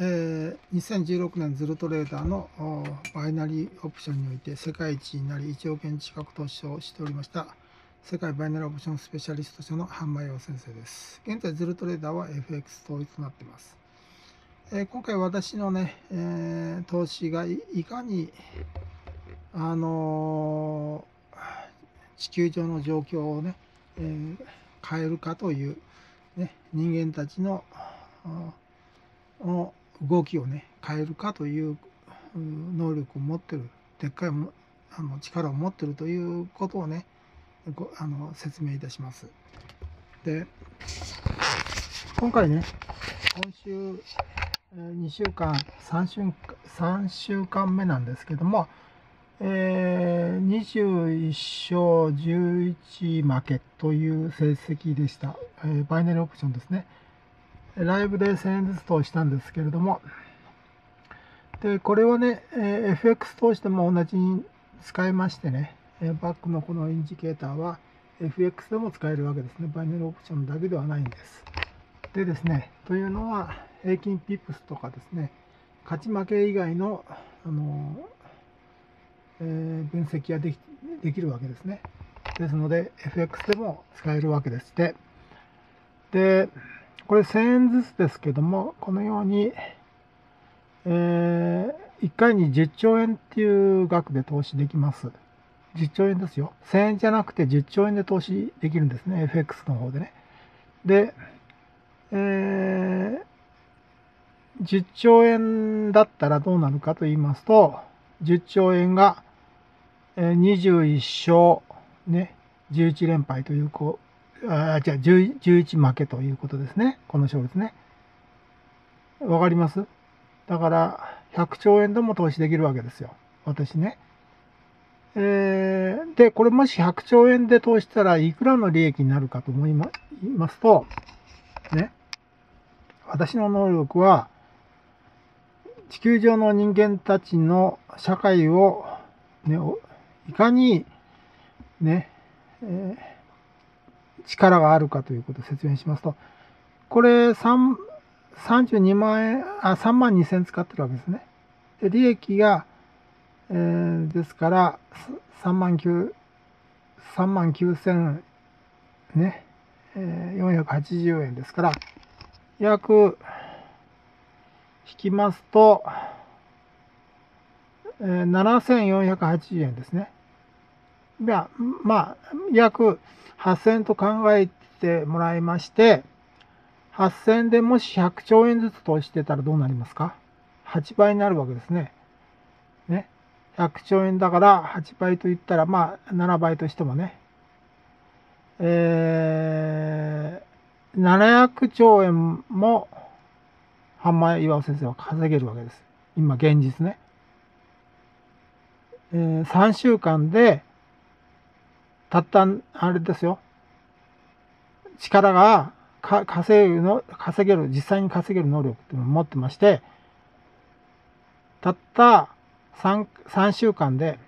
えー2016年ズルトレーダーのバイナリーオプションにおいて世界一になり1億円近く投資をしておりました世界バイナリーオプションスペシャリスト社の半間洋先生です。現在ズルトレーダーは FX 統一となっています、えー今回私のね、えー投資がいかにあの地球上の状況をね、えー変えるかという、ね、人間たちのあの動きをね変えるかという能力を持ってるでっかいもあの力を持ってるということをねあの説明いたします。で今回ね今週2週間3週間3週間目なんですけども、えー21勝11負けという成績でした、えーバイナリーオプションですね。ライブで1000円ずつ投資したんですけれども、で、これはね、え FX 投資でも同じに使えましてね、えバックのこのインジケーターは FX でも使えるわけですね。バイナリーオプションだけではないんです。でですね、というのは、平均ピップスとかですね、勝ち負け以外の、あのえー分析ができできるわけですね。ですので、FX でも使えるわけです。で、でこれ1000円ずつですけども、このように、え1回に10兆円っていう額で投資できます。10兆円ですよ。1000円じゃなくて10兆円で投資できるんですね。FX の方でね。で、えー10兆円だったらどうなるかと言いますと、10兆円がえー21勝、ね、11連敗というこう、あ、じゃあ10 11負けということですね。この勝ですね。わかります？だから、100兆円でも投資できるわけですよ。私ね。えーで、これもし100兆円で投資したらいくらの利益になるかと思いますと、ね、私の能力は、地球上の人間たちの社会を、ね、いかに、ね、えー力があるかということを説明しますと、これ3 32万円、あ、3万2千使ってるわけですね。で、利益が、えーですから、3万9、3万9千、ね、えー480円ですから、約、引きますと、えー7480円ですね。では、まあ、約8000と考えてもらいまして、8000でもし100兆円ずつ投資してたらどうなりますか ?8 倍になるわけですね。ね？100兆円だから8倍と言ったら、まあ、7倍としてもね。えー、700兆円も、半前岩尾先生は稼げるわけです。今、現実ね。えー3週間で、たった、あれですよ。力が稼ぐの、稼げる、実際に稼げる能力っていうのを持ってまして、たった3、3週間で